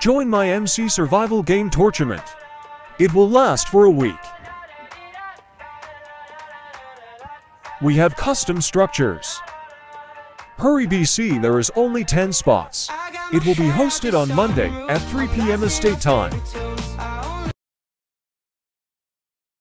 Join my MC survival game Tournament. It will last for a week. We have custom structures. Hurry BC, there is only 10 spots. It will be hosted on Monday at 3 p.m. estate time.